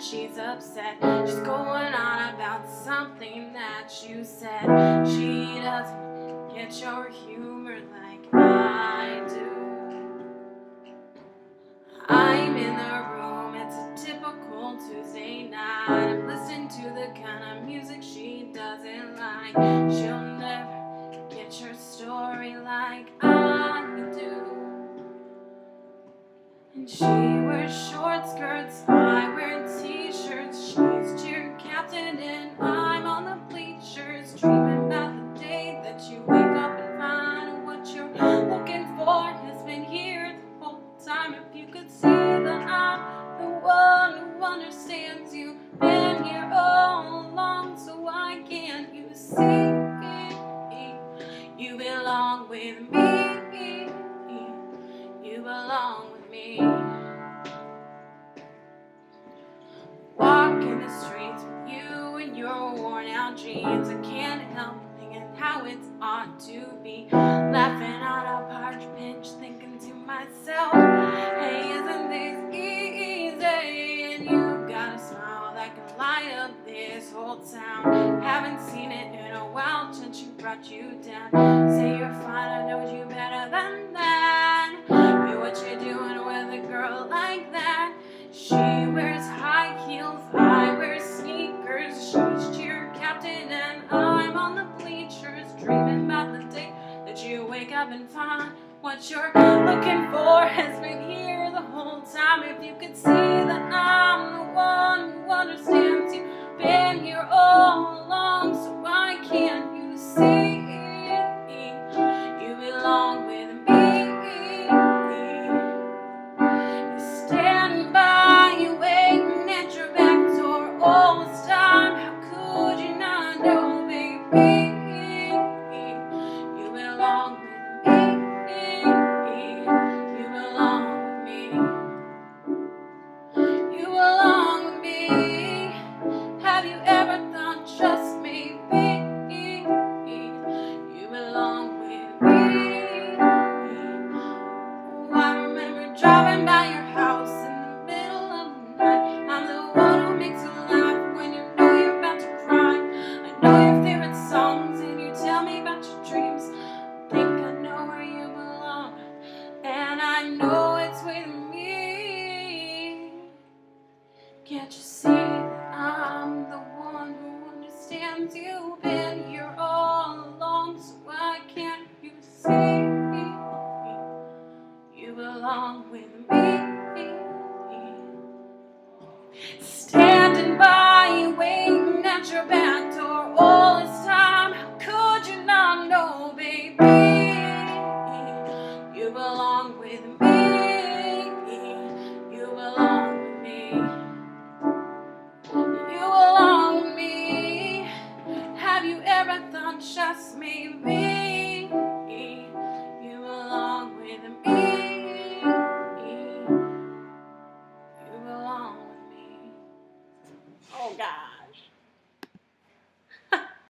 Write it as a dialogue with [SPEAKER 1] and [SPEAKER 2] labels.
[SPEAKER 1] she's upset. She's going on about something that you said. She doesn't get your humor like I do. I'm in the room, it's a typical Tuesday night. I'm listening to the kind of music she doesn't like. She'll never get your story like I do. And she wears short skirts, I can't help thinking how it's ought to be. Laughing on a park bench, thinking to myself, hey, isn't this easy? And you got a smile that can light up this whole town. Haven't seen it in a while since you brought you down. Say you're fine, I know you better than that. Dreaming about the day that you wake up and find what you're looking for has been here the whole time. If you could see that I'm the one who understands you, been here all along, so why can't you see? Can't you see I'm the one who understands you? Been here all along, so why can't you see? You belong with me.